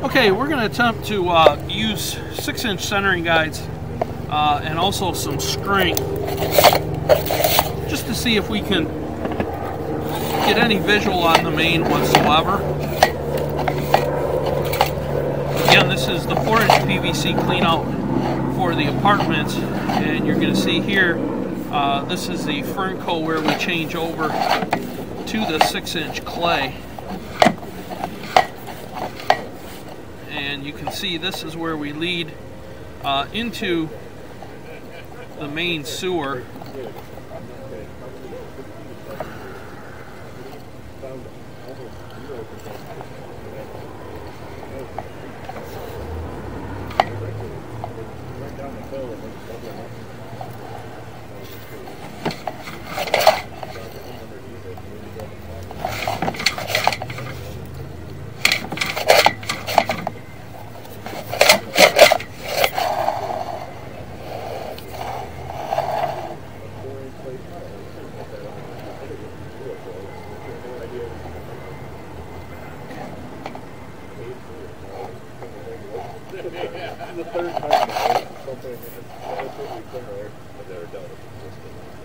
Okay, we're going to attempt to uh, use 6-inch centering guides uh, and also some string just to see if we can get any visual on the main whatsoever. Again, this is the 4-inch PVC clean out for the apartments and you're going to see here uh, this is the Fernco where we change over to the 6-inch clay. And you can see this is where we lead uh, into the main sewer. The third time something relatively similar, but they were done.